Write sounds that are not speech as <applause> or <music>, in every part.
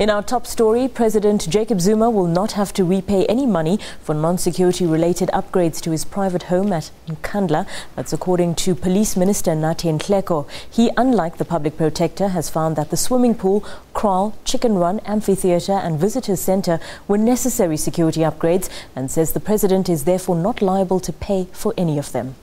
In our top story, President Jacob Zuma will not have to repay any money for non-security related upgrades to his private home at Nkandla. That's according to Police Minister Nathi Nhleko. He, unlike the public protector, has found that the swimming pool, kraal, chicken run, amphitheatre and visitor centre were necessary security upgrades and says the president is therefore not liable to pay for any of them.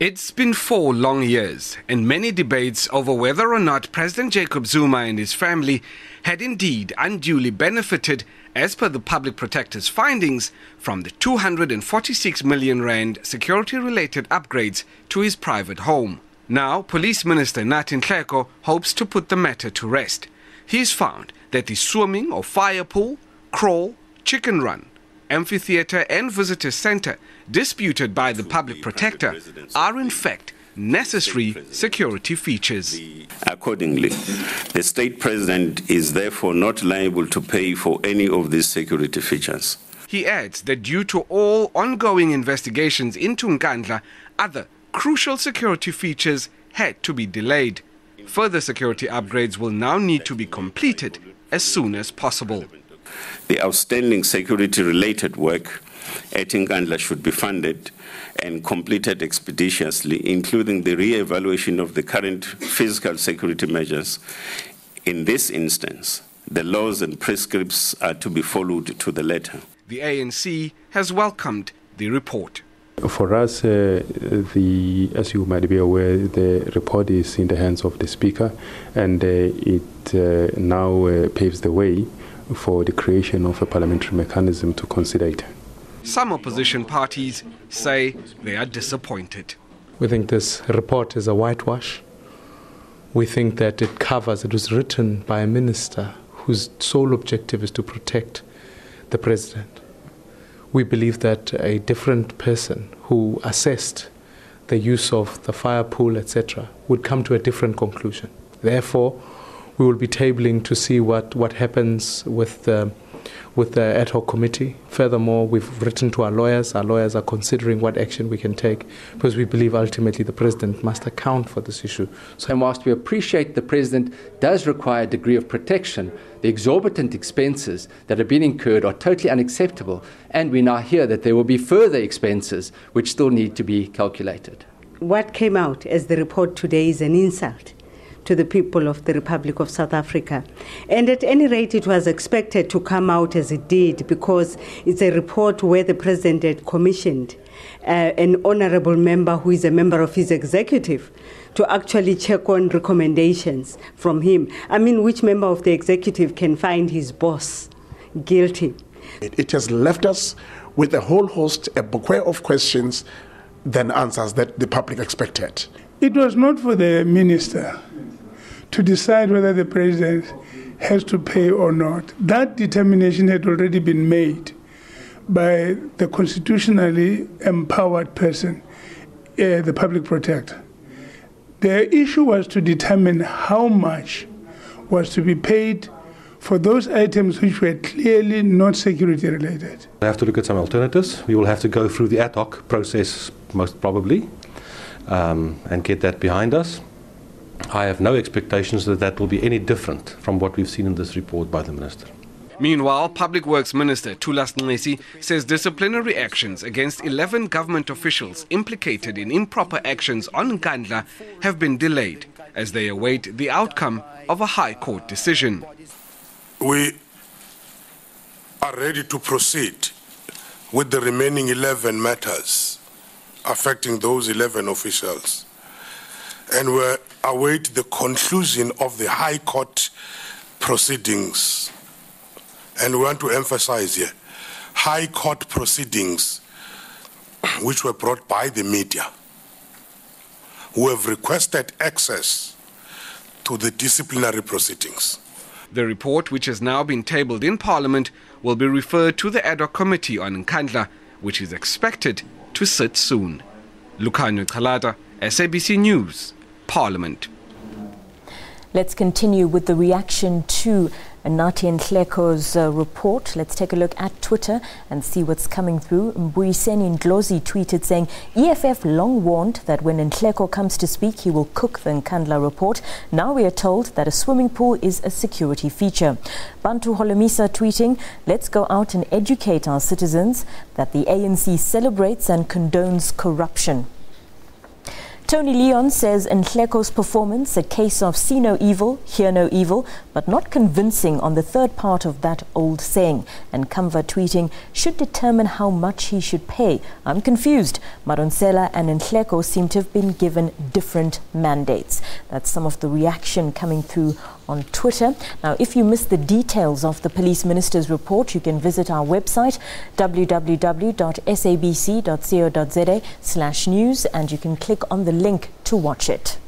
It's been four long years and many debates over whether or not President Jacob Zuma and his family had indeed unduly benefited, as per the public protector's findings, from the 246 million rand security related upgrades to his private home. Now, Police Minister Nathi Nhleko hopes to put the matter to rest. He's found that the swimming or fire pool, kraal, chicken run, amphitheatre and visitor centre disputed by the public protector are in fact necessary security features. Accordingly, the state president is therefore not liable to pay for any of these security features. He adds that due to all ongoing investigations into Nkandla, other crucial security features had to be delayed. Further security upgrades will now need to be completed as soon as possible. The outstanding security related work at Nkandla should be funded and completed expeditiously, including the re evaluation of the current physical security measures. In this instance, the laws and prescripts are to be followed to the letter. The ANC has welcomed the report. For us, uh, the, as you might be aware, the report is in the hands of the Speaker, and uh, it uh, now uh, paves the way for the creation of a parliamentary mechanism to consider it. Some opposition parties say they are disappointed. We think this report is a whitewash. We think that it covers, it was written by a minister whose sole objective is to protect the president. We believe that a different person who assessed the use of the fire pool, etc., would come to a different conclusion. Therefore, we will be tabling to see what, what happens with the, with the ad hoc committee. Furthermore, we've written to our lawyers. Our lawyers are considering what action we can take because we believe ultimately the president must account for this issue. So, and whilst we appreciate the president does require a degree of protection, the exorbitant expenses that have been incurred are totally unacceptable, and we now hear that there will be further expenses which still need to be calculated. What came out as the report today is an insult to the people of the Republic of South Africa. And at any rate, it was expected to come out as it did because it's a report where the president had commissioned uh, an honorable member who is a member of his executive to actually check on recommendations from him. I mean, which member of the executive can find his boss guilty? It has left us with a whole host, a bouquet of questions than answers that the public expected. It was not for the minister to decide whether the president has to pay or not. That determination had already been made by the constitutionally empowered person, uh, the public protector. The issue was to determine how much was to be paid for those items which were clearly not security related. We have to look at some alternatives. We will have to go through the ad hoc process, most probably, um, and get that behind us. I have no expectations that that will be any different from what we've seen in this report by the Minister. Meanwhile, Public Works Minister Thulas Nxesi says disciplinary actions against 11 government officials implicated in improper actions on Nkandla have been delayed as they await the outcome of a High Court decision. We are ready to proceed with the remaining 11 matters affecting those 11 officials. And we await the conclusion of the High Court proceedings. And we want to emphasize here High Court proceedings, <clears throat> which were brought by the media, who have requested access to the disciplinary proceedings. The report, which has now been tabled in Parliament, will be referred to the ad hoc committee on Nkandla, which is expected to sit soon. Lukhanyo Calata, SABC News, Parliament. Let's continue with the reaction to Nathi Nhleko's uh, report. Let's take a look at Twitter and see what's coming through. Mbuyiseni Ndlozi tweeted saying, EFF long warned that when Nhleko comes to speak, he will cook the Nkandla report. Now we are told that a swimming pool is a security feature. Bantu Holomisa tweeting, let's go out and educate our citizens that the ANC celebrates and condones corruption. Tony Leon says Nhleko's performance, a case of see no evil, hear no evil, but not convincing on the third part of that old saying. And Kamva tweeting, should determine how much he should pay. I'm confused. Madonsela and Nhleko seem to have been given different mandates. That's some of the reaction coming through on Twitter. Now, if you missed the details of the police minister's report, you can visit our website www.sabc.co.za slash news and you can click on the link to watch it.